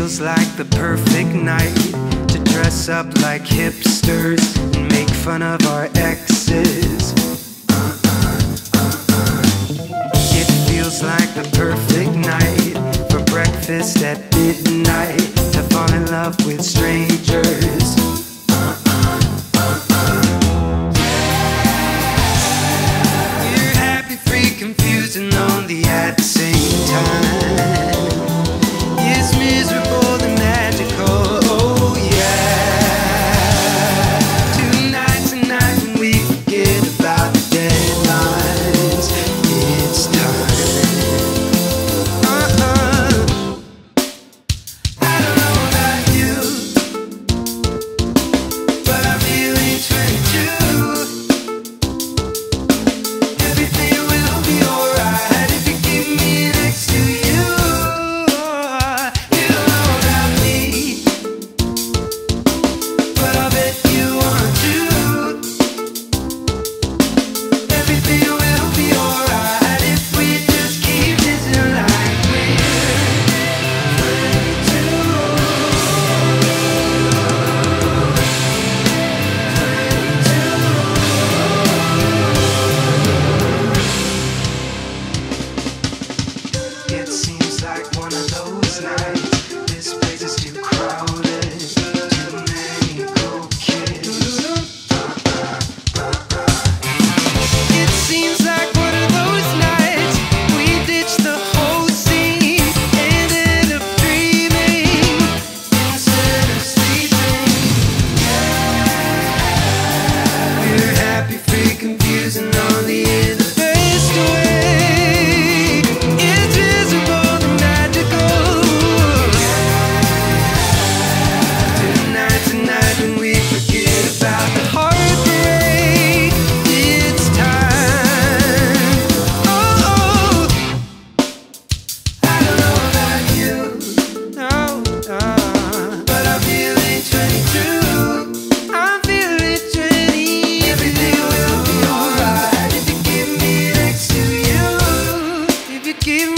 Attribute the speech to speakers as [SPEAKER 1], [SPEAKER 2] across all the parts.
[SPEAKER 1] feels like the perfect night to dress up like hipsters and make fun of our exes. It feels like the perfect night for breakfast at midnight to fall in love with strangers.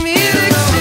[SPEAKER 1] music.